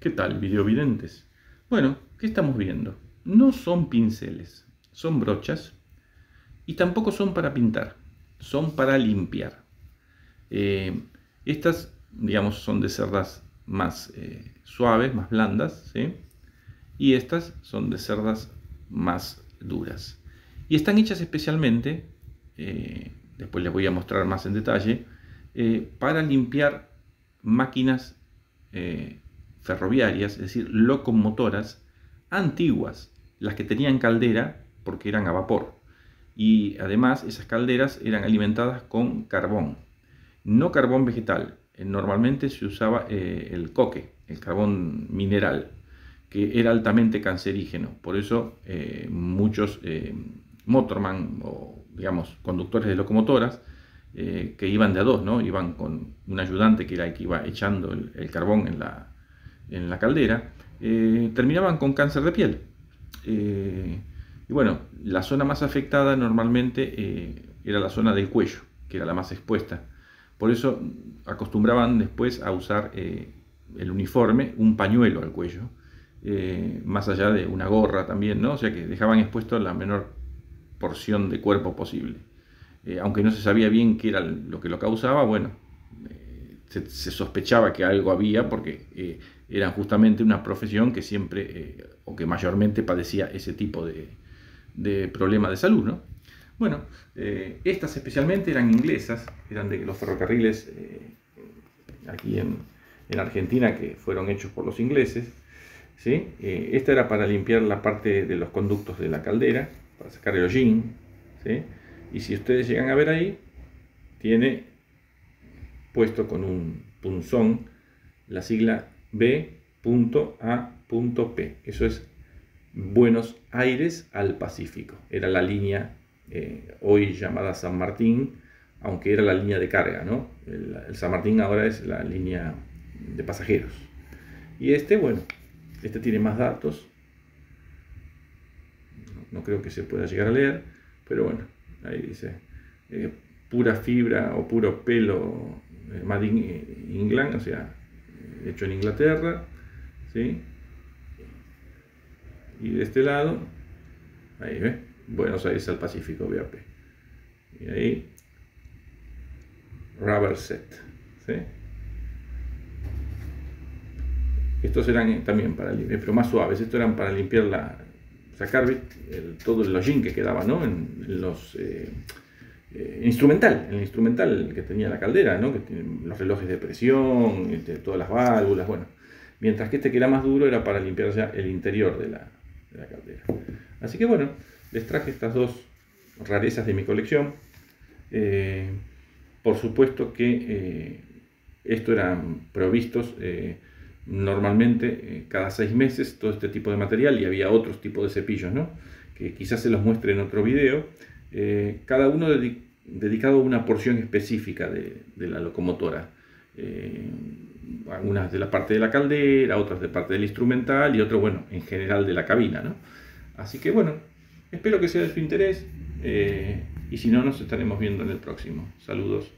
¿Qué tal, videovidentes? Bueno, ¿qué estamos viendo? No son pinceles, son brochas y tampoco son para pintar, son para limpiar. Eh, estas, digamos, son de cerdas más eh, suaves, más blandas, ¿sí? y estas son de cerdas más duras. Y están hechas especialmente, eh, después les voy a mostrar más en detalle, para limpiar máquinas ferroviarias, es decir, locomotoras antiguas, las que tenían caldera porque eran a vapor. Y además esas calderas eran alimentadas con carbón, no carbón vegetal. Eh, normalmente se usaba eh, el coque, el carbón mineral, que era altamente cancerígeno. Por eso eh, muchos motorman o digamos conductores de locomotoras que iban de a dos, ¿no? iban con un ayudante que era el que iba echando el carbón en la, en la caldera, eh, terminaban con cáncer de piel. Eh, y bueno, la zona más afectada normalmente eh, era la zona del cuello, que era la más expuesta. Por eso acostumbraban después a usar el uniforme, un pañuelo al cuello, más allá de una gorra también, ¿no? O sea que dejaban expuesto la menor porción de cuerpo posible. aunque no se sabía bien qué era lo que lo causaba, bueno, se, sospechaba que algo había porque eran justamente una profesión que siempre eh, o que mayormente padecía ese tipo de, de problema de salud. ¿no? Bueno, eh, estas especialmente eran inglesas, eran de los ferrocarriles eh, aquí en, en, Argentina que fueron hechos por los ingleses. ¿sí? esta era para limpiar la parte de los conductos de la caldera, para sacar el hollín. ¿sí? Y si ustedes llegan a ver ahí, tiene puesto con un punzón la sigla B.A.P. Eso es Buenos Aires al Pacífico. Era la línea eh, hoy llamada San Martín, aunque era la línea de carga, ¿no? El, San Martín ahora es la línea de pasajeros. Y este, bueno, este tiene más datos. No, creo que se pueda llegar a leer, pero bueno, ahí dice eh, pura fibra o puro pelo Made in England, o sea, hecho en Inglaterra, ¿sí? Y de este lado, ahí ve, Buenos Aires al Pacífico, VAP. Y ahí, Rubber Set, ¿sí? Estos eran también para limpiar, pero más suaves, estos eran para limpiar la, sacar todo el hollín que quedaba, ¿no? En, los... Eh, eh, instrumental, el instrumental que tenía la caldera, ¿no? que tiene los relojes de presión, este, todas las válvulas, bueno. Mientras que este que era más duro era para limpiar el interior de la, caldera. Así que bueno, les traje estas dos rarezas de mi colección. Eh, por supuesto que eh, esto eran provistos normalmente cada seis meses todo este tipo de material y había otros tipos de cepillos, ¿no? que quizás se los muestre en otro video eh, cada uno dedicado a una porción específica de, la locomotora. Eh, algunas de la parte de la caldera, otras de parte del instrumental y otros, bueno, en general de la cabina. ¿no? Así que bueno, espero que sea de su interés eh, y si no, nos estaremos viendo en el próximo. Saludos.